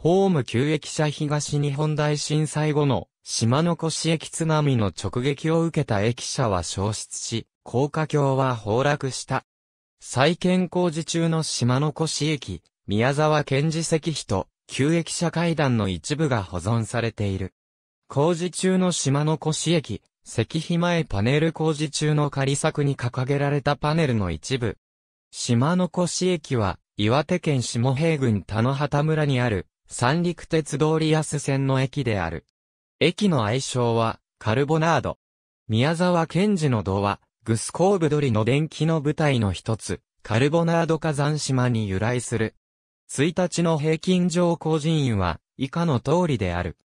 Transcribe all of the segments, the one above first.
ホーム旧駅舎東日本大震災後の島の越駅津波の直撃を受けた駅舎は消失し、高架橋は崩落した。再建工事中の島の越駅、宮沢賢治石碑と旧駅舎階段の一部が保存されている。工事中の島の越駅、石碑前パネル工事中の仮作に掲げられたパネルの一部。島の越駅は、岩手県下平郡田野畑村にある、三陸鉄道リアス線の駅である。駅の愛称は、カルボナード。宮沢賢治の童話、グスコーブドリの電気の舞台の一つ、カルボナード火山島に由来する。1日の平均乗降人員は、以下の通りである。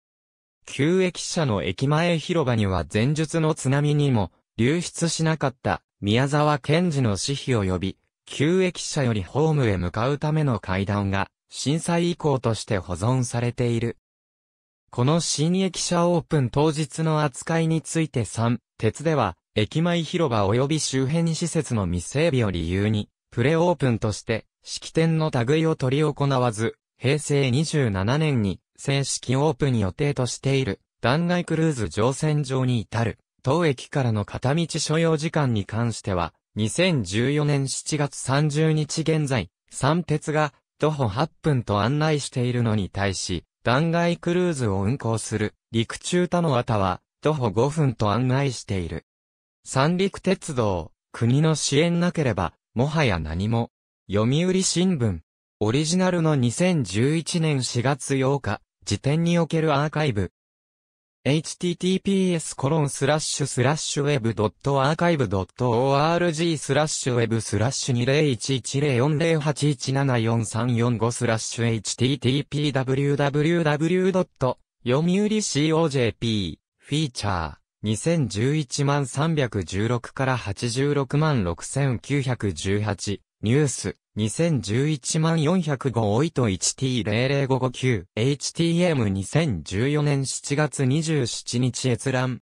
旧駅舎の駅前広場には前述の津波にも流出しなかった宮沢賢治の死碑を呼び、旧駅舎よりホームへ向かうための階段が震災以降として保存されている。この新駅舎オープン当日の扱いについて3、鉄では、駅前広場及び周辺施設の未整備を理由に、プレオープンとして、式典の類を取り行わず、平成27年に正式オープン予定としている断崖クルーズ乗船場に至る当駅からの片道所要時間に関しては2014年7月30日現在三鉄が徒歩8分と案内しているのに対し断崖クルーズを運行する陸中たのはたは徒歩5分と案内している。三陸鉄道、国の支援なければ、もはや何も。読売新聞。オリジナルの2011年4月8日、時点におけるアーカイブ。Https コロンスラッシュスラッシュウェブドットアーカイブドット org スラッシュウェブスラッシュ20110408174345スラッシュ http www 読売 cojp フィーチャー2011万316から86万6918ニュース2011万405オイト 1T00559 HTM2014 年7月27日閲覧。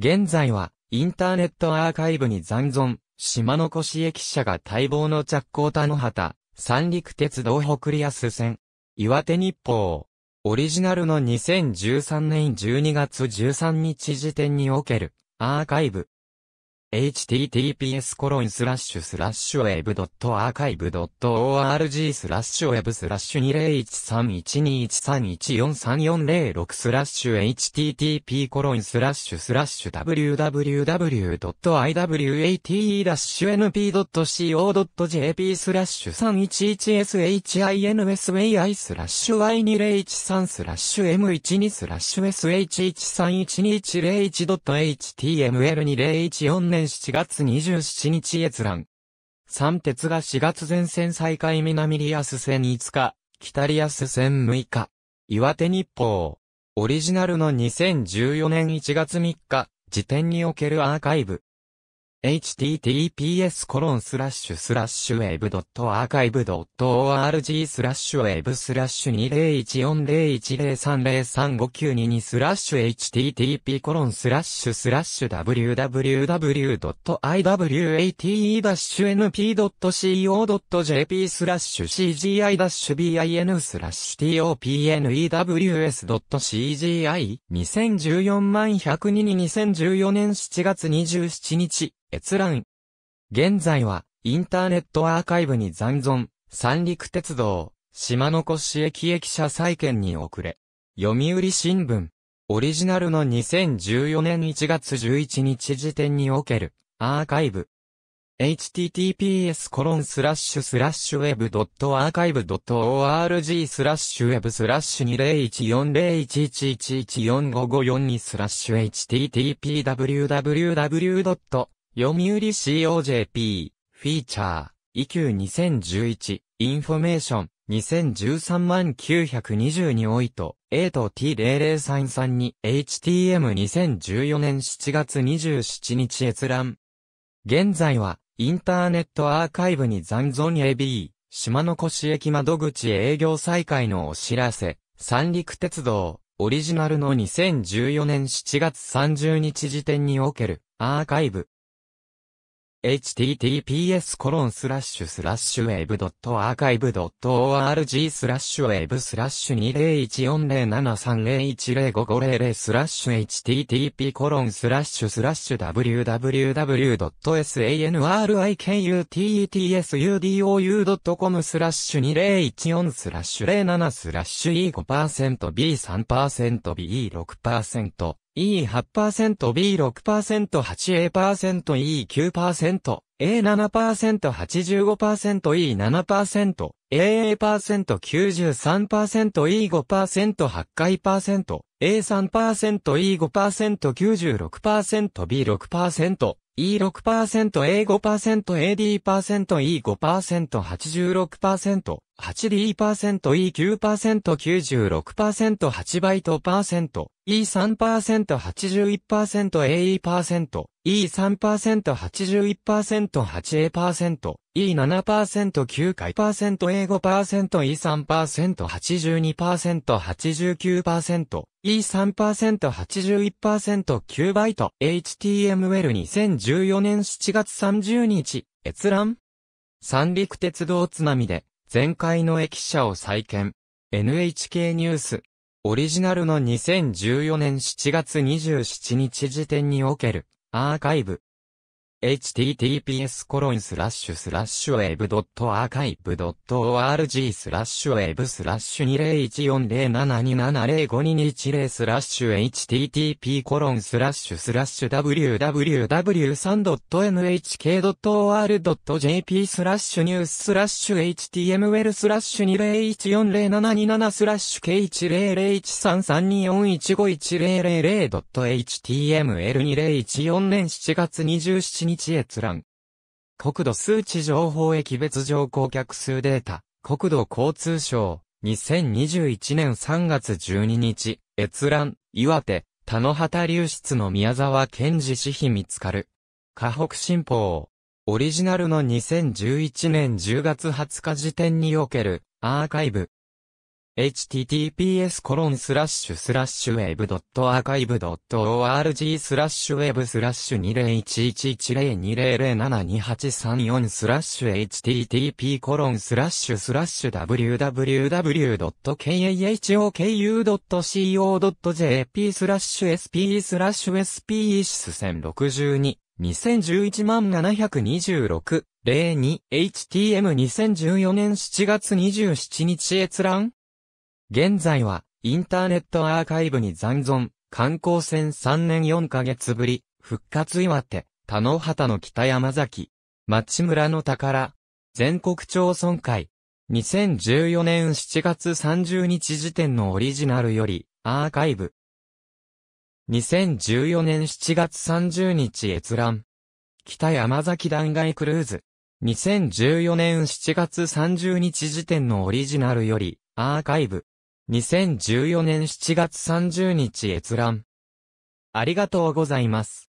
現在はインターネットアーカイブに残存、島の越駅舎が待望の着工田の旗、三陸鉄道北リアス線、岩手日報。オリジナルの2013年12月13日時点におけるアーカイブ。Https コロンスラッシュスラッシュウェブドットアーカイブドット org スラッシュウェブスラッシュ2013121314340スラッシュ http コロンスラッシュスラッシュ www.iwate-np.co.jp スラッシュ 311shinsway スラッシュ y2013 スラッシュ m12 スラッシュ sh131201.html2014 年7月27日閲覧。三鉄が4月全線再開南リアス線5日、北リアス線6日。岩手日報。オリジナルの2014年1月3日、時点におけるアーカイブ。Https コロンスラッシュスラッシュウェブドットアーカイブドット org スラッシュウェブスラッシュ20140103035922スラッシュ http コロンスラッシュスラッシュ www.iwate-np.co.jp スラッシュ cgi-bin スラッシュ topnews.cgi 2014万102に2014年7月27日閲覧。現在は、インターネットアーカイブに残存、三陸鉄道、島の越駅駅舎再建に遅れ。読売新聞。オリジナルの2014年1月11日時点における、アーカイブ。https コロンスラッシュスラッシュウェブドットアーカイブドット org スラッシュウェブスラッシュ20140111145542スラッシュ http www. 読売 COJP、フィーチャー、e q 2011、インフォメーション、2013万922オイト、A と T0033 に HTM2014 年7月27日閲覧。現在は、インターネットアーカイブに残存 AB、島の越駅窓口営業再開のお知らせ、三陸鉄道、オリジナルの2014年7月30日時点における、アーカイブ。Https コロンスラッシュスラッシュウェブドットアーカイブドット org スラッシュウェブスラッシュ201407301550スラッシュ http コロンスラッシュスラッシュ www.sanrikutetsudou.com スラッシュ2014スラッシュ07スラッシュ E5% B3% B6% E8%、B6%、8A%、E9%、A7%、85%、E7%、AA%、93%、E5%、8回、A3%、E5%、96%、B6%、E6%、A5%、AD%、E5%、86%、8D%E9%96%8 バイト、E3%、81%、AE%、E3%、81%、8A%、E7%、9回%、A5%、E3%、82%、89%、E3%、81%、9バイト、HTML2014 年7月30日、閲覧？三陸鉄道津波で、全壊の駅舎を再建。NHK ニュース。オリジナルの2014年7月27日時点におけるアーカイブ。Https コロンスラッシュスラッシュウェブドットアーカイブドット org スラッシュウェブスラッシュ20140727052210スラッシュ http コロンスラッシュスラッシュ www.3.nhk.or.jp スラッシュニューススラッシュ html スラッシュ20140727スラッシュ k10013324151000.html2014 年7月27日日閲覧。国土数値情報駅別乗降客数データ、国土交通省、2021年3月12日、閲覧、岩手、田野畑流出の宮沢賢治氏秘見つかる。河北新報。オリジナルの2011年10月20日時点におけるアーカイブ。Https コロンスラッシュスラッシュウェブドットアーカイブドット org スラッシュウェブスラッシュ20111020072834スラッシュ http コロンスラッシュスラッシュ www.kahoku.co.jp スラッシュ sp スラッシュ sp イシス1062 2011万726 02 HTM2014 年7月27日閲覧現在は、インターネットアーカイブに残存、観光船3年4ヶ月ぶり、復活岩手、田野畑の北山崎、町村の宝、全国町村会、2014年7月30日時点のオリジナルより、アーカイブ。2014年7月30日閲覧。北山崎断崖クルーズ。2014年7月30日時点のオリジナルより、アーカイブ。2014年7月30日閲覧。ありがとうございます。